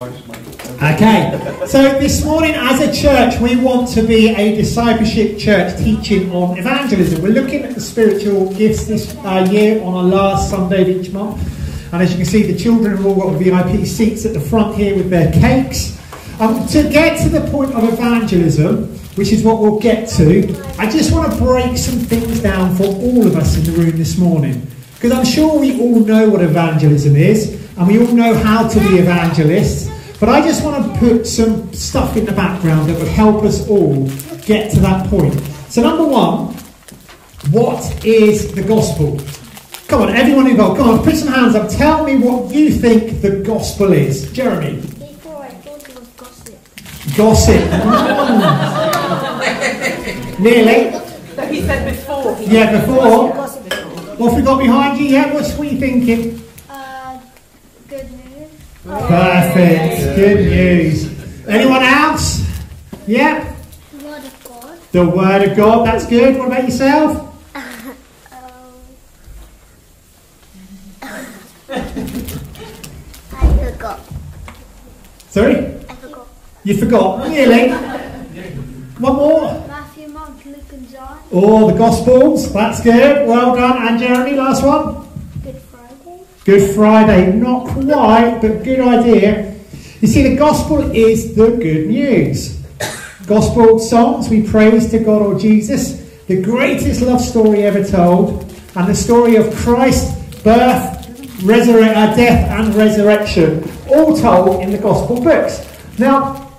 Okay, so this morning as a church, we want to be a discipleship church teaching on evangelism. We're looking at the spiritual gifts this uh, year on our last Sunday of each month. And as you can see, the children have all got VIP seats at the front here with their cakes. Um, to get to the point of evangelism, which is what we'll get to, I just want to break some things down for all of us in the room this morning. Because I'm sure we all know what evangelism is, and we all know how to be evangelists. But I just want to put some stuff in the background that would help us all get to that point. So, number one, what is the gospel? Come on, everyone involved, come on, put some hands up. Tell me what you think the gospel is. Jeremy. Before I thought it was gossip. Gossip. Mm. Nearly. So he said before. He Yeah, before. Gossip. What have we got behind you? Yeah, what's what you thinking? Uh, good news. Perfect. Good news. Anyone else? Yeah. Word of God. The word of God. That's good. What about yourself? I forgot. Sorry, I forgot. you forgot. Really? One more. Matthew, Mark, Luke, and John. Oh, the Gospels. That's good. Well done. And Jeremy, last one. Good Friday. Not quite, but good idea. You see, the Gospel is the good news. Gospel songs, we praise to God or Jesus, the greatest love story ever told, and the story of Christ's birth, resurre- uh, death, and resurrection, all told in the Gospel books. Now,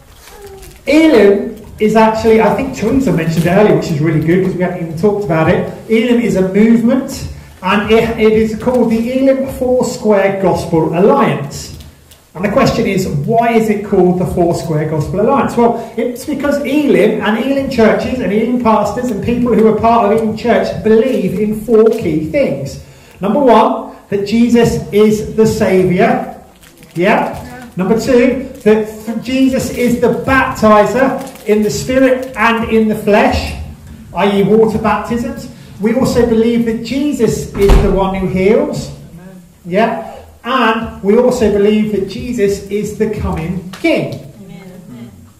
Elim is actually, I think Teresa mentioned it earlier, which is really good because we haven't even talked about it. Elim is a movement, and it, it is called the Elim Four Square Gospel Alliance. And the question is, why is it called the Four Square Gospel Alliance? Well, it's because Elim and Elim churches and Elim pastors and people who are part of Elim Church believe in four key things. Number one, that Jesus is the Saviour. Yeah. Number two, that Jesus is the baptizer in the Spirit and in the flesh, i.e., water baptisms. We also believe that Jesus is the one who heals. Yeah. And we also believe that Jesus is the coming King.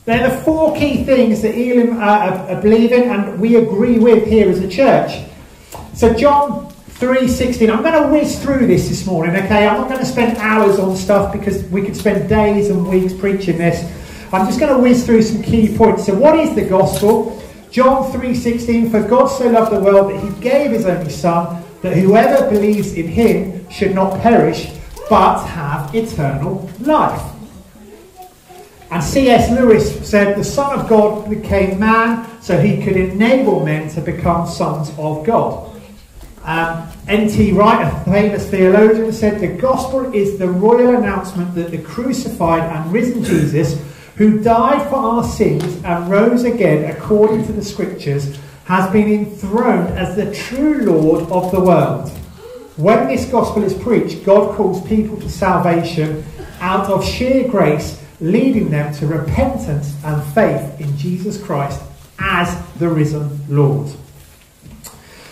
They're the four key things that Elim uh, are, are believing and we agree with here as a church. So John 3.16, I'm going to whiz through this this morning, okay? I'm not going to spend hours on stuff because we could spend days and weeks preaching this. I'm just going to whiz through some key points. So what is the gospel? John 3.16, for God so loved the world that he gave his only son, that whoever believes in him should not perish, but have eternal life. And C.S. Lewis said, The Son of God became man so he could enable men to become sons of God. Um, N.T. Wright, a famous theologian, said, The gospel is the royal announcement that the crucified and risen Jesus, who died for our sins and rose again according to the scriptures, has been enthroned as the true Lord of the world. When this gospel is preached, God calls people to salvation out of sheer grace, leading them to repentance and faith in Jesus Christ as the risen Lord.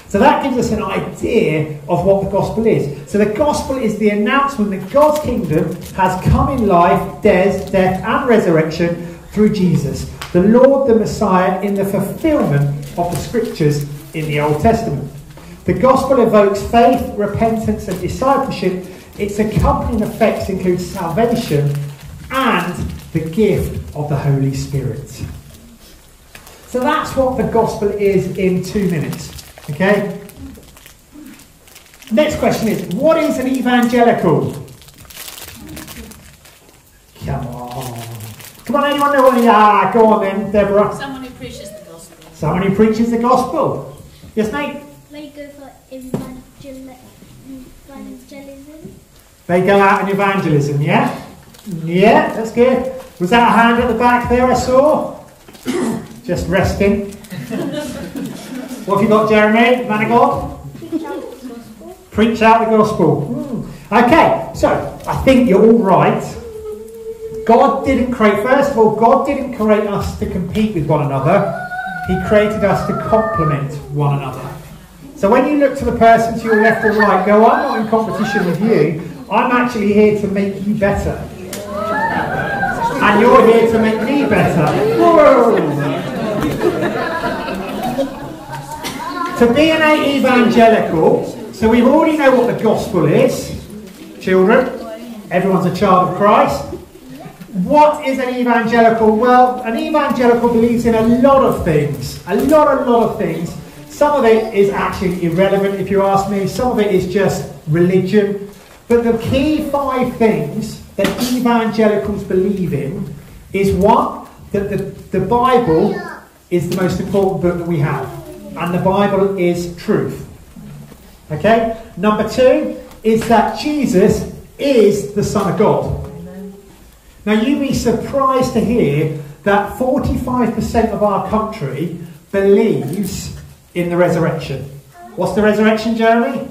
So that gives us an idea of what the gospel is. So the gospel is the announcement that God's kingdom has come in life, death, death, and resurrection through Jesus, the Lord, the Messiah, in the fulfillment of the scriptures in the Old Testament. The gospel evokes faith, repentance, and discipleship. Its accompanying effects include salvation and the gift of the Holy Spirit. So that's what the gospel is in two minutes. Okay? Next question is what is an evangelical? Come on. Come on, anyone know what? Ah, go on then, Deborah. Someone who preaches the gospel. Someone who preaches the gospel. Yes, Nate? They go for evangel- evangelism. They go out in evangelism, yeah? Yeah, that's good. Was that a hand at the back there I saw? Just resting. what have you got, Jeremy? Man of God? Preach out the gospel. Preach out the gospel. Hmm. Okay, so I think you're all right. God didn't create, first of all, God didn't create us to compete with one another. He created us to complement one another. So when you look to the person to your left or right, go, I'm not in competition with you. I'm actually here to make you better. and you're here to make me better. Whoa. To be an evangelical, so we already know what the gospel is, children. Everyone's a child of Christ. What is an evangelical? Well, an evangelical believes in a lot of things. A lot, a lot of things. Some of it is actually irrelevant, if you ask me. Some of it is just religion. But the key five things that evangelicals believe in is one, that the, the Bible is the most important book that we have. And the Bible is truth. Okay? Number two is that Jesus is the Son of God. Now, you'd be surprised to hear that 45% of our country believes in the resurrection. What's the resurrection, Jeremy?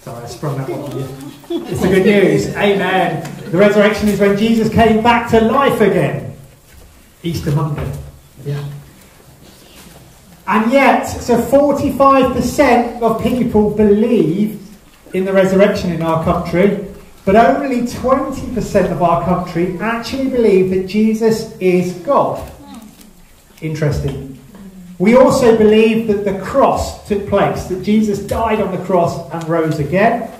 Sorry, I sprung that one on you. It's the good news. Amen. The resurrection is when Jesus came back to life again. Easter Monday. Yeah. And yet, so 45% of people believe in the resurrection in our country, but only 20% of our country actually believe that Jesus is God. Interesting. We also believe that the cross took place, that Jesus died on the cross and rose again.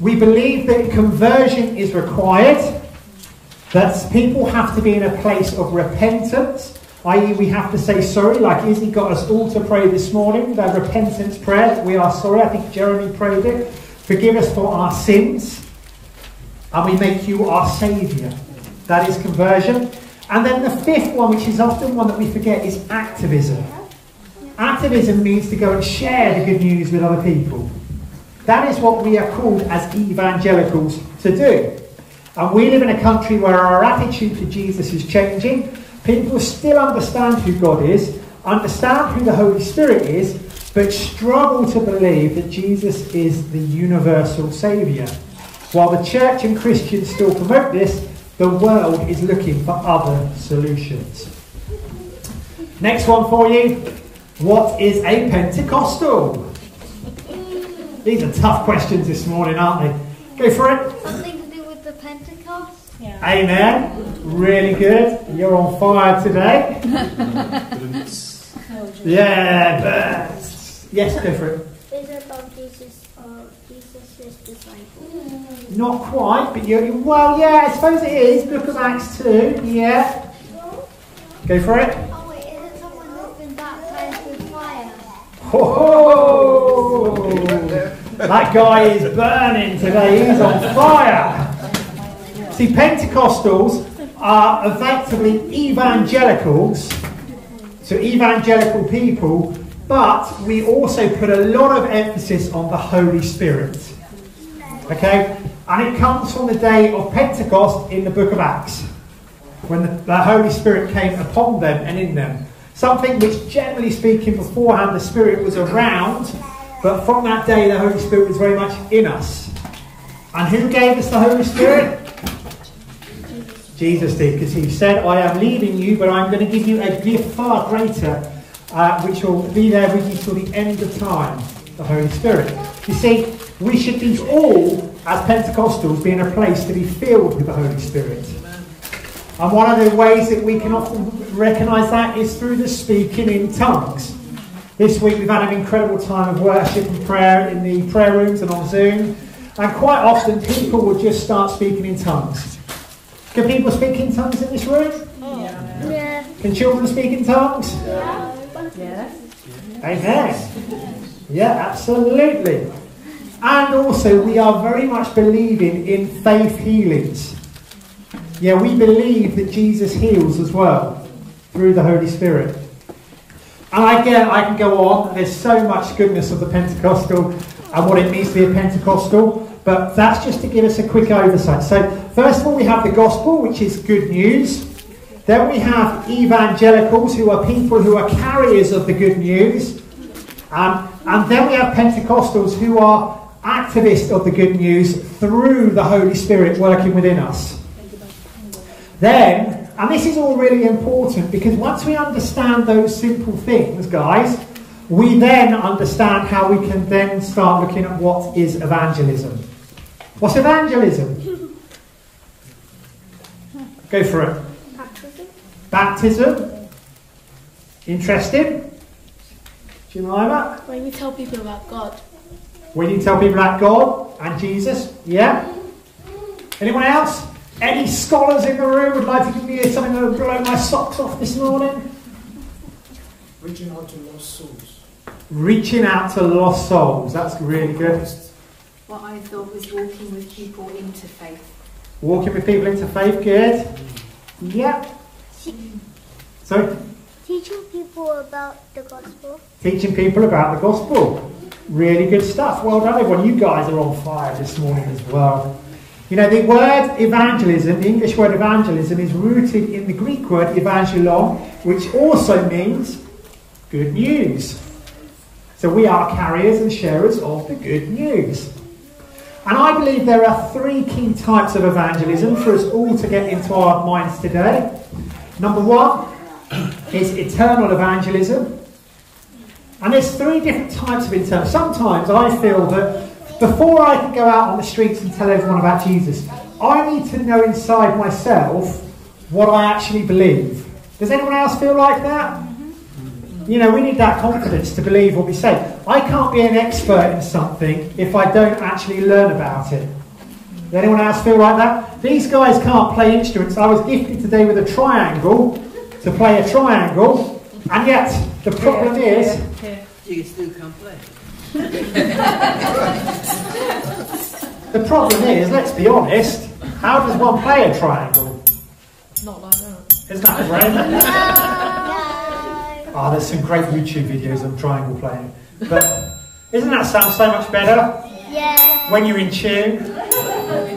We believe that conversion is required, that people have to be in a place of repentance, i.e., we have to say sorry, like Izzy got us all to pray this morning, that repentance prayer. We are sorry. I think Jeremy prayed it. Forgive us for our sins, and we make you our Saviour. That is conversion. And then the fifth one, which is often one that we forget, is activism. Activism means to go and share the good news with other people. That is what we are called as evangelicals to do. And we live in a country where our attitude to Jesus is changing. People still understand who God is, understand who the Holy Spirit is, but struggle to believe that Jesus is the universal Saviour. While the church and Christians still promote this, the world is looking for other solutions. Next one for you. What is a Pentecostal? These are tough questions this morning, aren't they? Go for it. Something to do with the Pentecost? Amen. Really good. You're on fire today. yeah, birds. Yes, go for it. Is it about Jesus or Jesus' disciples? Mm. Not quite, but you well, yeah, I suppose it is. Book of Acts 2. Yeah. Go for it. Oh wait, is it someone who's been baptized with fire? Oh, that guy is burning today. He's on fire. See, Pentecostals are effectively evangelicals, so evangelical people, but we also put a lot of emphasis on the Holy Spirit. Okay? And it comes from the day of Pentecost in the book of Acts, when the, the Holy Spirit came upon them and in them. Something which, generally speaking, beforehand the Spirit was around, but from that day the Holy Spirit was very much in us. And who gave us the Holy Spirit? Jesus did, because he said, I am leaving you, but I'm going to give you a gift far greater, uh, which will be there with you till the end of time the Holy Spirit. You see, we should be all, as Pentecostals, be in a place to be filled with the Holy Spirit. And one of the ways that we can often recognize that is through the speaking in tongues. This week we've had an incredible time of worship and prayer in the prayer rooms and on Zoom. And quite often people will just start speaking in tongues. Can people speak in tongues in this room? Yeah. Can children speak in tongues? Yes. Amen. Yeah, absolutely. And also, we are very much believing in faith healings. Yeah, we believe that Jesus heals as well through the Holy Spirit. And again, I can go on. There's so much goodness of the Pentecostal and what it means to be a Pentecostal. But that's just to give us a quick oversight. So, first of all, we have the gospel, which is good news. Then we have evangelicals, who are people who are carriers of the good news. Um, and then we have Pentecostals, who are activists of the good news through the Holy Spirit working within us. Then, and this is all really important because once we understand those simple things, guys, we then understand how we can then start looking at what is evangelism. What's evangelism? Go for it. Baptism. Baptism. Interesting. Do you know that? When you tell people about God, When you tell people about God and Jesus. Yeah? Anyone else? Any scholars in the room would like to give me something that would blow my socks off this morning? Reaching out to lost souls. Reaching out to lost souls. That's really good. What I thought was walking with people into faith. Walking with people into faith. Good. Yep. So, Teaching people about the gospel. teaching people about the gospel. Really good stuff. Well done, everyone. You guys are on fire this morning as well. You know, the word evangelism, the English word evangelism, is rooted in the Greek word evangelon, which also means good news. So we are carriers and sharers of the good news. And I believe there are three key types of evangelism for us all to get into our minds today. Number one is internal evangelism. And there's three different types of eternal. Sometimes I feel that before I can go out on the streets and tell everyone about Jesus, I need to know inside myself what I actually believe. Does anyone else feel like that? You know, we need that confidence to believe what we say. I can't be an expert in something if I don't actually learn about it. Does anyone else feel like that? These guys can't play instruments. I was gifted today with a triangle to play a triangle, and yet the problem is yeah, You still can't play. the problem is, let's be honest, how does one play a triangle? not like that. Isn't that great? Ah, there's some great YouTube videos of triangle playing. But isn't that sound so much better Yeah. when you're in tune? I want to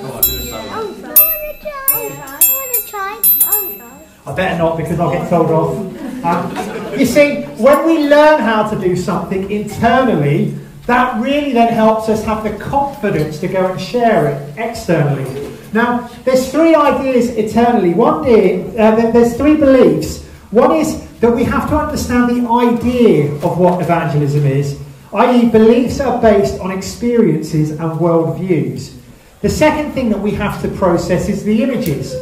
try. I want to try. I want to. I better not because I'll get told off. Um, you see, when we learn how to do something internally, that really then helps us have the confidence to go and share it externally. Now, there's three ideas eternally. One day, uh, there's three beliefs. One is that we have to understand the idea of what evangelism is, i.e., beliefs are based on experiences and worldviews. The second thing that we have to process is the images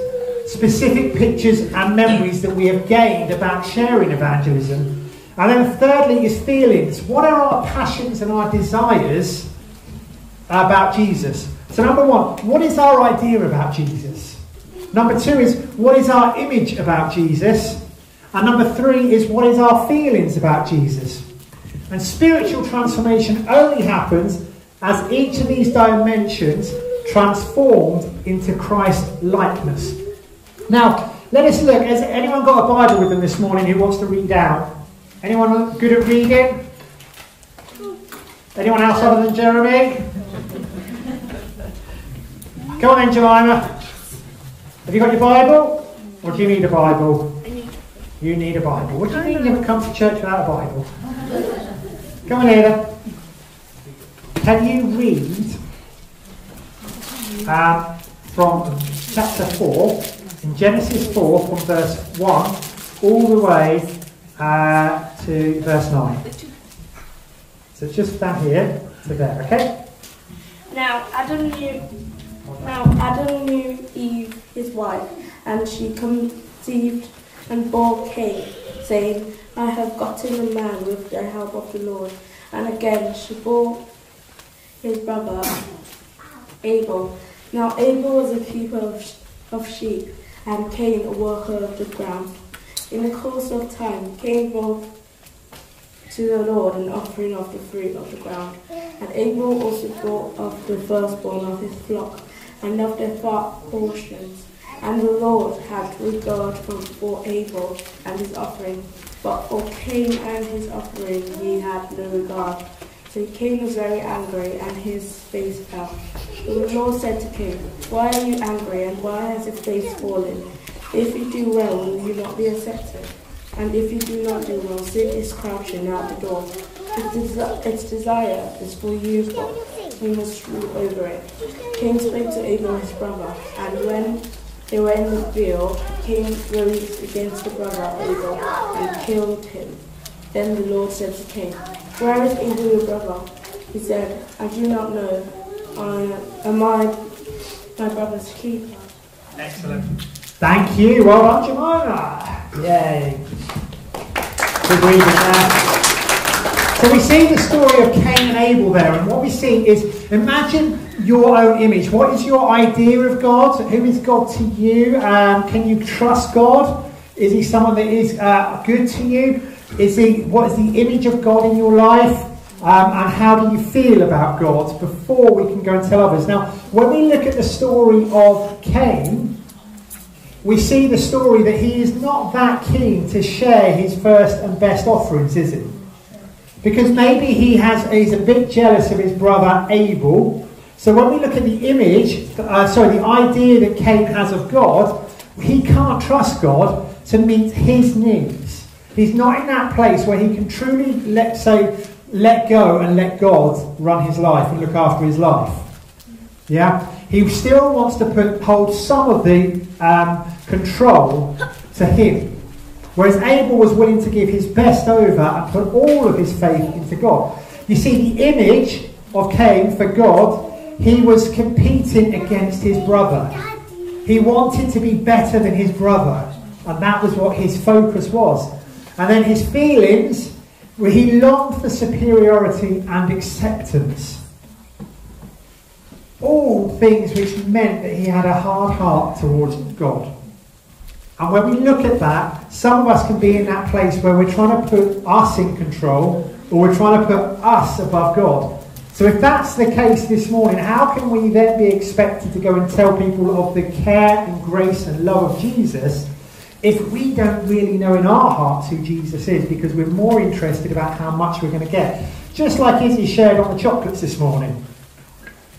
specific pictures and memories that we have gained about sharing evangelism. And then thirdly is feelings. What are our passions and our desires about Jesus? So number one, what is our idea about Jesus? Number two is what is our image about Jesus? And number three is what is our feelings about Jesus? And spiritual transformation only happens as each of these dimensions transformed into Christ likeness. Now, let us look. Has anyone got a Bible with them this morning who wants to read out? Anyone good at reading? Anyone else other than Jeremy? Go on then, Jemima. Have you got your Bible? Or do you need a Bible? You need a Bible. What do you mean you never come to church without a Bible? Come on, Ada. Can you read uh, from chapter 4, in Genesis 4, from verse 1 all the way uh, to verse 9? So it's just down here to there, okay? Now Adam knew now Adam knew Eve his wife, and she conceived and bore Cain, saying, I have gotten a man with the help of the Lord. And again she bore his brother Abel. Now Abel was a keeper of, of sheep, and Cain a worker of the ground. In the course of time, Cain brought to the Lord an offering of the fruit of the ground. And Abel also brought of the firstborn of his flock, and of their portions. And the Lord had regard for, Abel and his offering, but for Cain and his offering he had no regard. So Cain was very angry, and his face fell. The Lord said to Cain, Why are you angry, and why has your face fallen? If you do well, will you not be accepted? And if you do not do well, sin is crouching at the door. Its, desi- its desire is for you, but you must rule over it. Cain spoke to Abel his brother, and when they were in the field, Cain rose against the brother Abel and killed him. Then the Lord said to Cain, Where is Abel your brother? He said, I do not know. I, am I my brother's keeper? Excellent. Thank you. Well done, Jemima. Yay. Good reading there. So we see the story of Cain and Abel there, and what we see is imagine your own image. What is your idea of God? Who is God to you? Um, can you trust God? Is he someone that is uh, good to you? Is he what is the image of God in your life? Um, and how do you feel about God before we can go and tell others? Now, when we look at the story of Cain, we see the story that he is not that keen to share his first and best offerings, is he? Because maybe he has he's a bit jealous of his brother Abel. So when we look at the image, uh, sorry, the idea that Cain has of God, he can't trust God to meet his needs. He's not in that place where he can truly, let's say, let go and let God run his life and look after his life. Yeah? He still wants to put, hold some of the um, control to him. Whereas Abel was willing to give his best over and put all of his faith into God. You see, the image of Cain for God, he was competing against his brother. He wanted to be better than his brother. And that was what his focus was. And then his feelings he longed for superiority and acceptance. All things which meant that he had a hard heart towards God. And when we look at that, some of us can be in that place where we're trying to put us in control or we're trying to put us above God. So if that's the case this morning, how can we then be expected to go and tell people of the care and grace and love of Jesus if we don't really know in our hearts who Jesus is because we're more interested about how much we're going to get? Just like Izzy shared on the chocolates this morning.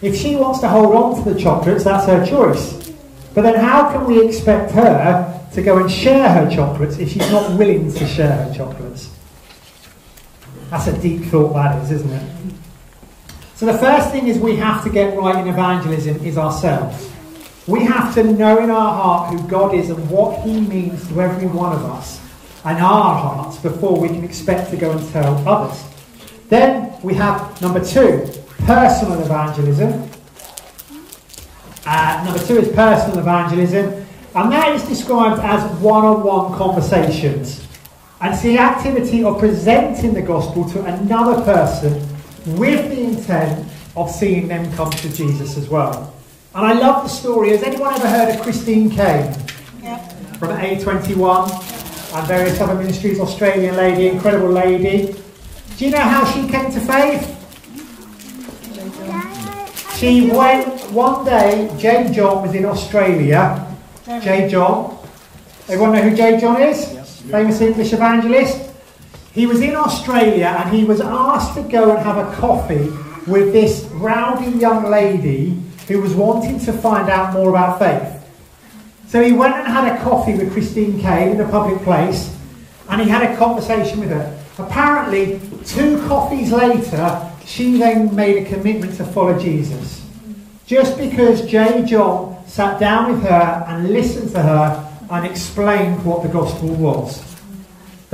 If she wants to hold on to the chocolates, that's her choice. But then how can we expect her to go and share her chocolates if she's not willing to share her chocolates? That's a deep thought, that is, isn't it? So the first thing is we have to get right in evangelism is ourselves. We have to know in our heart who God is and what He means to every one of us and our hearts before we can expect to go and tell others. Then we have number two, personal evangelism. Uh, number two is personal evangelism, and that is described as one on one conversations. And it's the activity of presenting the gospel to another person with the intent of seeing them come to Jesus as well. And I love the story. Has anyone ever heard of Christine Caine? Yeah. From A21 and various other ministries, Australian lady, incredible lady. Do you know how she came to faith? She went one day, J. John was in Australia. J. John. Everyone know who J. John is? Yes. Famous English evangelist. He was in Australia and he was asked to go and have a coffee with this rowdy young lady who was wanting to find out more about faith. So he went and had a coffee with Christine Caine in a public place and he had a conversation with her. Apparently, two coffees later, she then made a commitment to follow Jesus. Just because J. John sat down with her and listened to her and explained what the gospel was.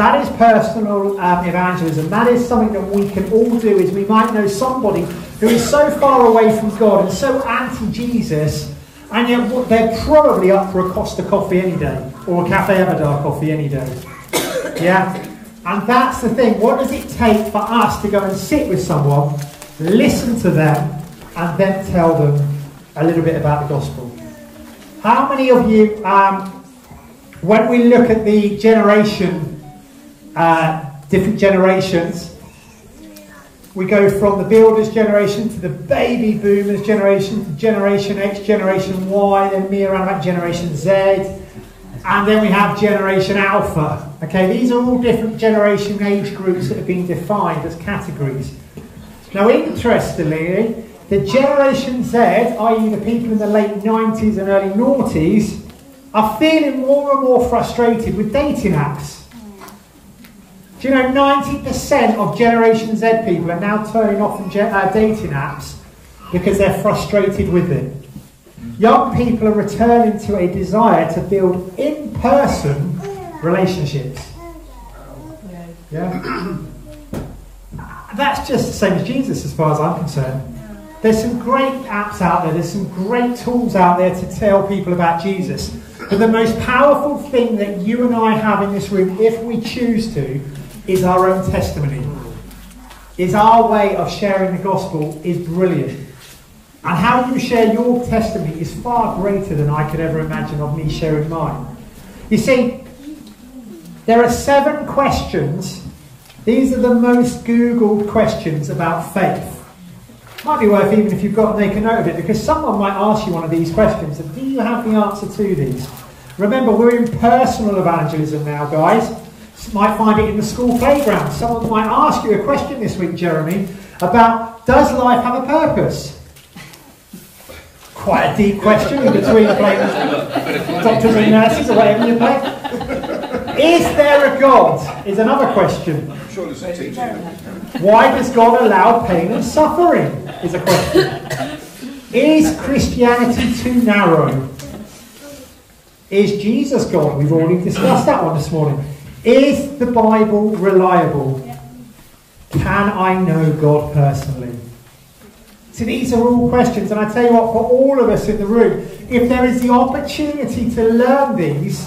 That is personal um, evangelism. That is something that we can all do. Is we might know somebody who is so far away from God and so anti-Jesus, and yet they're probably up for a Costa coffee any day or a Cafe Abadar coffee any day. Yeah, and that's the thing. What does it take for us to go and sit with someone, listen to them, and then tell them a little bit about the gospel? How many of you, um, when we look at the generation uh, different generations. We go from the builders generation to the baby boomers generation to Generation X, Generation Y, then me around about Generation Z, and then we have Generation Alpha. Okay, these are all different generation age groups that have been defined as categories. Now, interestingly, the Generation Z, i.e., the people in the late 90s and early noughties, are feeling more and more frustrated with dating apps. Do you know 90% of Generation Z people are now turning off uh, dating apps because they're frustrated with it? Young people are returning to a desire to build in person relationships. Yeah? That's just the same as Jesus, as far as I'm concerned. There's some great apps out there, there's some great tools out there to tell people about Jesus. But the most powerful thing that you and I have in this room, if we choose to, is our own testimony. Is our way of sharing the gospel is brilliant. And how you share your testimony is far greater than I could ever imagine of me sharing mine. You see, there are seven questions. These are the most Googled questions about faith. Might be worth even if you've got make a note of it, because someone might ask you one of these questions, and do you have the answer to these? Remember, we're in personal evangelism now, guys. Might find it in the school playground. Someone might ask you a question this week, Jeremy, about does life have a purpose? Quite a deep question in between playing doctors and nurses or whatever you play. Is there a God? Is another question. Sure, there's a teaching. Why does God allow pain and suffering? Is a question. Is Christianity too narrow? Is Jesus God? We've already discussed that one this morning. Is the Bible reliable? Can I know God personally? So these are all questions, and I tell you what, for all of us in the room, if there is the opportunity to learn these,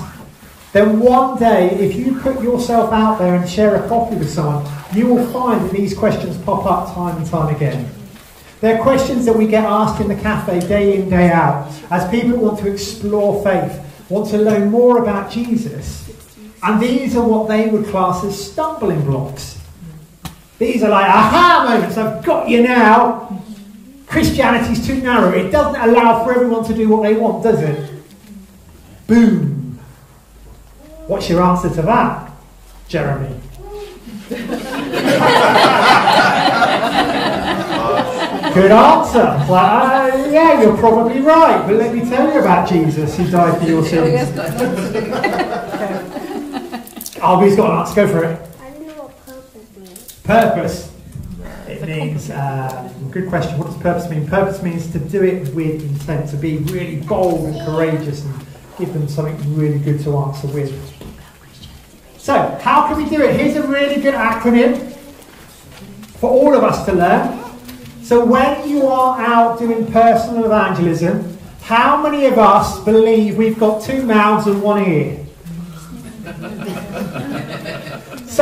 then one day, if you put yourself out there and share a coffee with someone, you will find that these questions pop up time and time again. They're questions that we get asked in the cafe day in, day out, as people want to explore faith, want to learn more about Jesus. And these are what they would class as stumbling blocks. These are like aha moments, I've got you now. Christianity's too narrow. It doesn't allow for everyone to do what they want, does it? Boom. What's your answer to that, Jeremy? Good answer. Uh, yeah, you're probably right. But let me tell you about Jesus who died for your sins. He's got an answer. Go for it. I don't know what purpose means. Purpose. It means, uh, good question. What does purpose mean? Purpose means to do it with intent, to be really bold and courageous and give them something really good to answer with. So, how can we do it? Here's a really good acronym for all of us to learn. So, when you are out doing personal evangelism, how many of us believe we've got two mouths and one ear?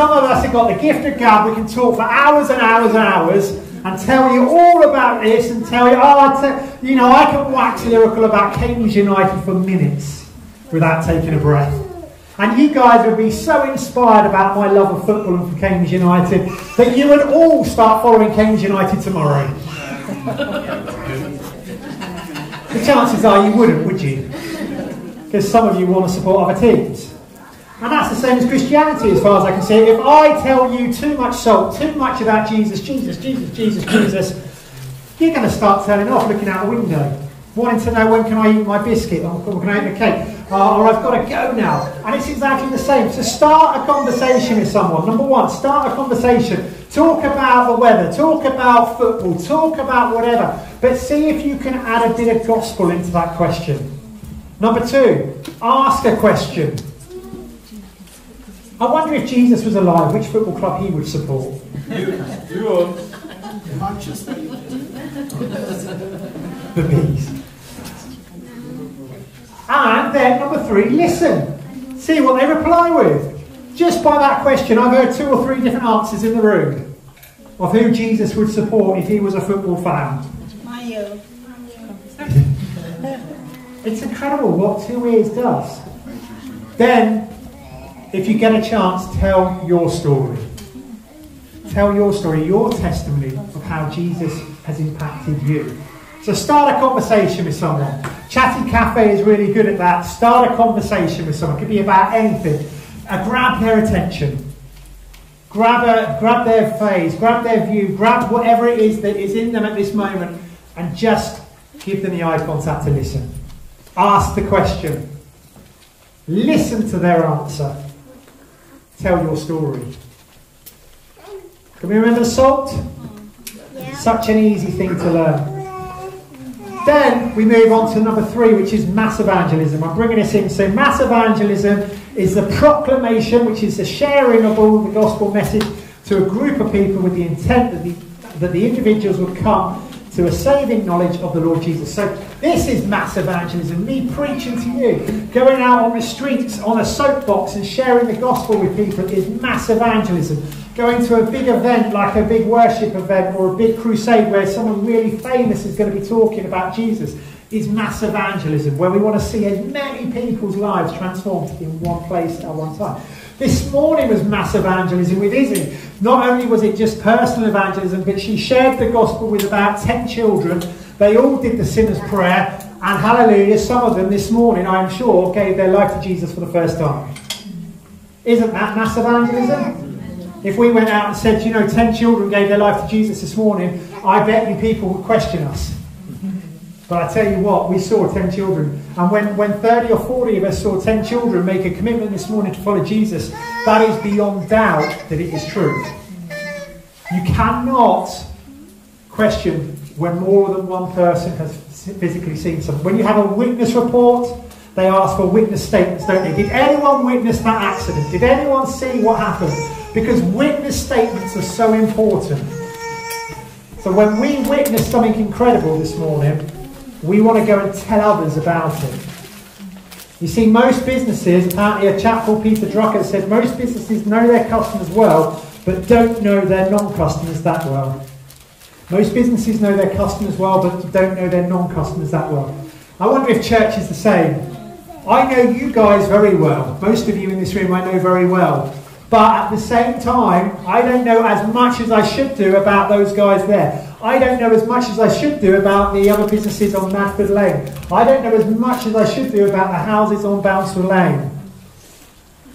Some of us have got the gift of gab. We can talk for hours and hours and hours and tell you all about this and tell you, oh, I you know, I can wax lyrical about Cambridge United for minutes without taking a breath. And you guys would be so inspired about my love of football and for Cambridge United that you would all start following Cambridge United tomorrow. the chances are you wouldn't, would you? Because some of you want to support other teams. And that's the same as Christianity, as far as I can see. If I tell you too much salt, too much about Jesus, Jesus, Jesus, Jesus, Jesus, you're going to start turning off, looking out the window, wanting to know when can I eat my biscuit or can I eat the cake, uh, or I've got to go now. And it's exactly the same. So start a conversation with someone. Number one, start a conversation. Talk about the weather, talk about football, talk about whatever. But see if you can add a bit of gospel into that question. Number two, ask a question. I wonder if Jesus was alive, which football club he would support. You you are Manchester. The bees. And then number three, listen. See what they reply with. Just by that question, I've heard two or three different answers in the room of who Jesus would support if he was a football fan. It's incredible what two ears does. Then, if you get a chance, tell your story. Tell your story, your testimony of how Jesus has impacted you. So start a conversation with someone. Chatty Cafe is really good at that. Start a conversation with someone. It could be about anything. Uh, grab their attention. Grab, a, grab their face, grab their view, grab whatever it is that is in them at this moment and just give them the eye contact to listen. Ask the question. Listen to their answer. Tell your story. Can we remember salt? Yeah. Such an easy thing to learn. Then we move on to number three, which is mass evangelism. I'm bringing this in. So, mass evangelism is the proclamation, which is the sharing of all the gospel message to a group of people with the intent that the, that the individuals would come to a saving knowledge of the Lord Jesus. So this is mass evangelism. Me preaching to you, going out on the streets on a soapbox and sharing the gospel with people is mass evangelism. Going to a big event like a big worship event or a big crusade where someone really famous is going to be talking about Jesus is mass evangelism, where we want to see as many people's lives transformed in one place at one time. This morning was mass evangelism with Izzy. Not only was it just personal evangelism, but she shared the gospel with about 10 children. They all did the sinner's prayer, and hallelujah, some of them this morning, I'm sure, gave their life to Jesus for the first time. Isn't that mass evangelism? If we went out and said, you know, 10 children gave their life to Jesus this morning, I bet you people would question us. But I tell you what, we saw 10 children. And when, when 30 or 40 of us saw 10 children make a commitment this morning to follow Jesus, that is beyond doubt that it is true. You cannot question when more than one person has physically seen something. When you have a witness report, they ask for witness statements, don't they? Did anyone witness that accident? Did anyone see what happened? Because witness statements are so important. So when we witness something incredible this morning, we want to go and tell others about it. You see, most businesses, apparently a chap called Peter Drucker said, most businesses know their customers well, but don't know their non-customers that well. Most businesses know their customers well, but don't know their non-customers that well. I wonder if church is the same. I know you guys very well. Most of you in this room I know very well. But at the same time, I don't know as much as I should do about those guys there. I don't know as much as I should do about the other businesses on Madford Lane. I don't know as much as I should do about the houses on Bouncewell Lane.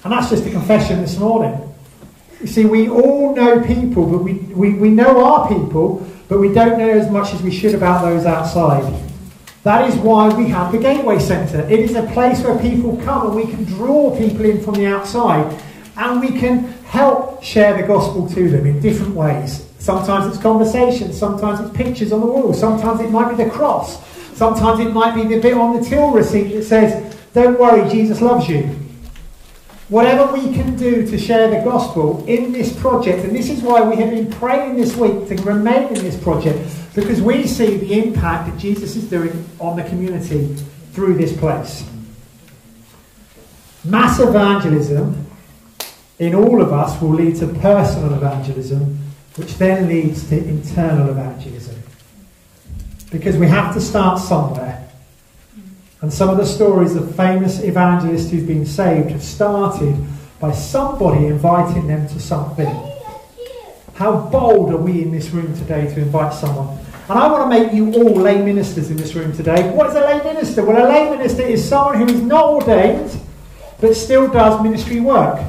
And that's just a confession this morning. You see, we all know people, but we, we, we know our people, but we don't know as much as we should about those outside. That is why we have the Gateway Centre. It is a place where people come and we can draw people in from the outside and we can help share the gospel to them in different ways. Sometimes it's conversation, sometimes it's pictures on the wall, sometimes it might be the cross, sometimes it might be the bit on the till receipt that says, Don't worry, Jesus loves you. Whatever we can do to share the gospel in this project, and this is why we have been praying this week to remain in this project, because we see the impact that Jesus is doing on the community through this place. Mass evangelism in all of us will lead to personal evangelism which then leads to internal evangelism. Because we have to start somewhere. And some of the stories of famous evangelists who've been saved have started by somebody inviting them to something. How bold are we in this room today to invite someone? And I want to make you all lay ministers in this room today. What is a lay minister? Well, a lay minister is someone who is not ordained but still does ministry work.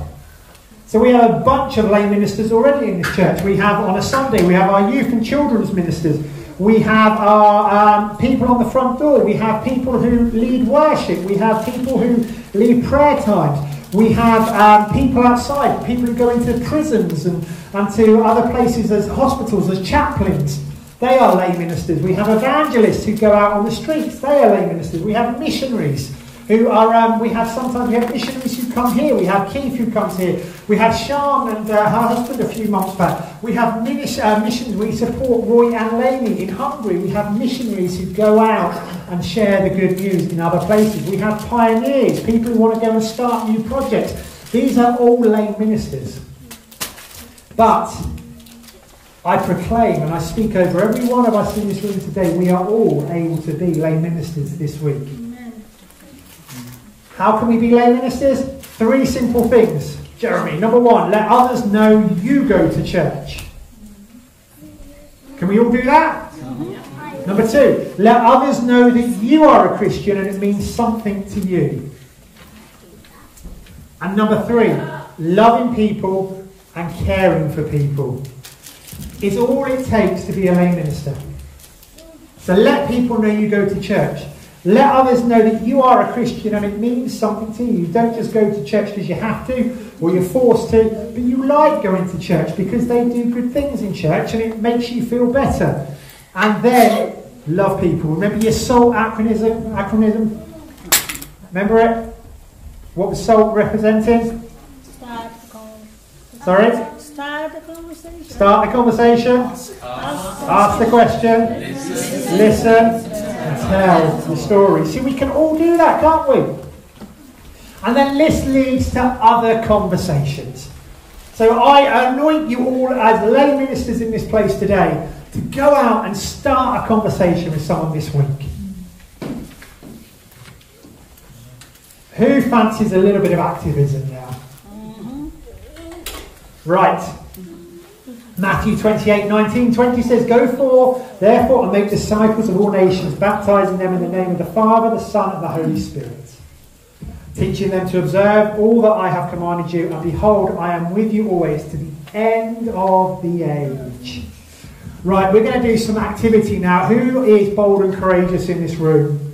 So we have a bunch of lay ministers already in this church. We have on a Sunday, we have our youth and children's ministers. We have our um, people on the front door. We have people who lead worship. We have people who lead prayer times. We have um, people outside, people who go into prisons and, and to other places as hospitals, as chaplains. They are lay ministers. We have evangelists who go out on the streets. They are lay ministers. We have missionaries who are, um, we have sometimes, we have missionaries who come here. We have Keith who comes here. We have Sham and uh, her husband a few months back. We have minis- uh, missions. We support Roy and Laney in Hungary. We have missionaries who go out and share the good news in other places. We have pioneers, people who want to go and start new projects. These are all lay ministers. But I proclaim and I speak over every one of us in this room today, we are all able to be lay ministers this week. How can we be lay ministers? Three simple things. Jeremy, number one, let others know you go to church. Can we all do that? Number two, let others know that you are a Christian and it means something to you. And number three, loving people and caring for people is all it takes to be a lay minister. So let people know you go to church. Let others know that you are a Christian and it means something to you. You don't just go to church because you have to or you're forced to, but you like going to church because they do good things in church and it makes you feel better. And then love people. Remember your SALT acronym? acronym? Remember it? What was SALT representing? Start, go. Sorry? Start the conversation. Start the conversation. Ask the question. Listen and tell the story. See, we can all do that, can't we? And then this leads to other conversations. So I anoint you all as lay ministers in this place today to go out and start a conversation with someone this week. Who fancies a little bit of activism now? Mm-hmm. Right. Matthew 28, 19, 20 says, Go forth, therefore, and make disciples of all nations, baptizing them in the name of the Father, the Son, and the Holy Spirit, teaching them to observe all that I have commanded you, and behold, I am with you always to the end of the age. Right, we're going to do some activity now. Who is bold and courageous in this room?